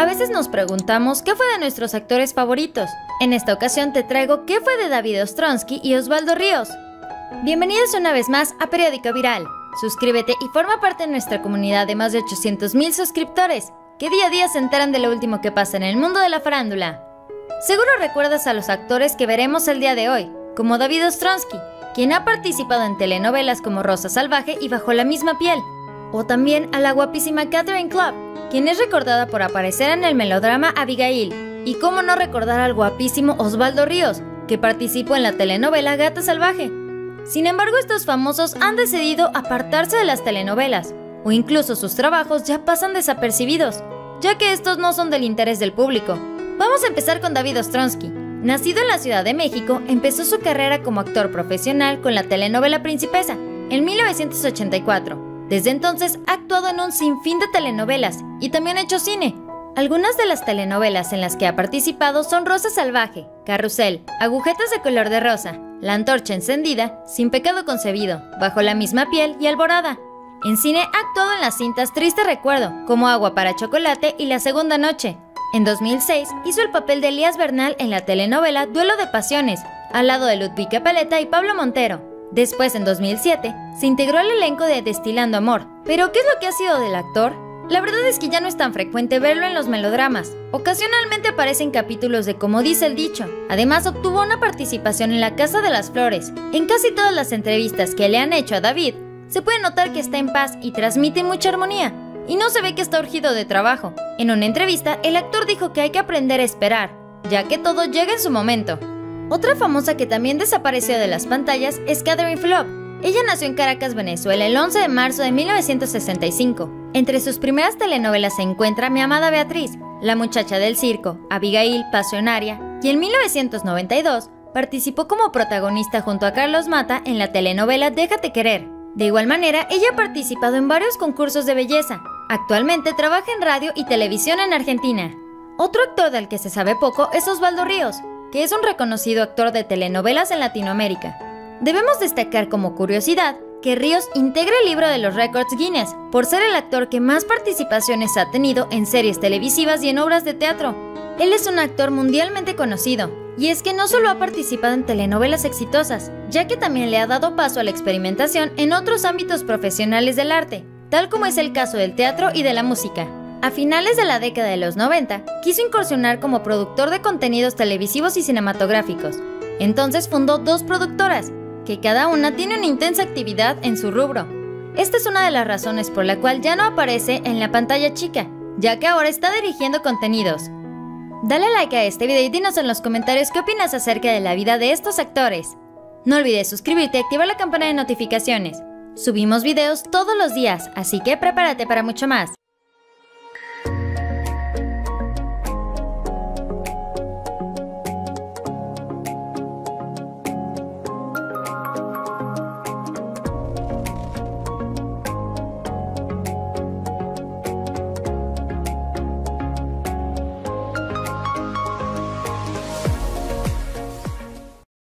A veces nos preguntamos qué fue de nuestros actores favoritos. En esta ocasión te traigo qué fue de David Ostronsky y Osvaldo Ríos. Bienvenidos una vez más a Periódico Viral. Suscríbete y forma parte de nuestra comunidad de más de 800.000 suscriptores, que día a día se enteran de lo último que pasa en el mundo de la farándula. Seguro recuerdas a los actores que veremos el día de hoy, como David Ostronsky, quien ha participado en telenovelas como Rosa Salvaje y Bajo la misma piel, o también a la guapísima Catherine Club, quien es recordada por aparecer en el melodrama Abigail, y cómo no recordar al guapísimo Osvaldo Ríos, que participó en la telenovela Gata Salvaje. Sin embargo, estos famosos han decidido apartarse de las telenovelas, o incluso sus trabajos ya pasan desapercibidos, ya que estos no son del interés del público. Vamos a empezar con David Ostronsky. Nacido en la Ciudad de México, empezó su carrera como actor profesional con la telenovela Principesa en 1984 desde entonces ha actuado en un sinfín de telenovelas y también ha hecho cine. Algunas de las telenovelas en las que ha participado son Rosa Salvaje, Carrusel, Agujetas de color de rosa, La antorcha encendida, Sin pecado concebido, Bajo la misma piel y Alborada. En cine ha actuado en las cintas Triste Recuerdo, como Agua para Chocolate y La Segunda Noche. En 2006 hizo el papel de Elías Bernal en la telenovela Duelo de Pasiones, al lado de Ludwig Paleta y Pablo Montero. Después, en 2007, se integró al elenco de Destilando Amor. ¿Pero qué es lo que ha sido del actor? La verdad es que ya no es tan frecuente verlo en los melodramas. Ocasionalmente aparece en capítulos de Como dice el dicho. Además, obtuvo una participación en La Casa de las Flores. En casi todas las entrevistas que le han hecho a David, se puede notar que está en paz y transmite mucha armonía. Y no se ve que está urgido de trabajo. En una entrevista, el actor dijo que hay que aprender a esperar, ya que todo llega en su momento. Otra famosa que también desapareció de las pantallas es Catherine Flop. Ella nació en Caracas, Venezuela, el 11 de marzo de 1965. Entre sus primeras telenovelas se encuentra Mi amada Beatriz, La muchacha del circo, Abigail, Pasionaria, y en 1992 participó como protagonista junto a Carlos Mata en la telenovela Déjate querer. De igual manera, ella ha participado en varios concursos de belleza. Actualmente trabaja en radio y televisión en Argentina. Otro actor del que se sabe poco es Osvaldo Ríos, que es un reconocido actor de telenovelas en Latinoamérica. Debemos destacar como curiosidad que Ríos integra el libro de los récords Guinness por ser el actor que más participaciones ha tenido en series televisivas y en obras de teatro. Él es un actor mundialmente conocido, y es que no solo ha participado en telenovelas exitosas, ya que también le ha dado paso a la experimentación en otros ámbitos profesionales del arte, tal como es el caso del teatro y de la música. A finales de la década de los 90, quiso incursionar como productor de contenidos televisivos y cinematográficos. Entonces fundó dos productoras, que cada una tiene una intensa actividad en su rubro. Esta es una de las razones por la cual ya no aparece en la pantalla chica, ya que ahora está dirigiendo contenidos. Dale like a este video y dinos en los comentarios qué opinas acerca de la vida de estos actores. No olvides suscribirte y activar la campana de notificaciones. Subimos videos todos los días, así que prepárate para mucho más.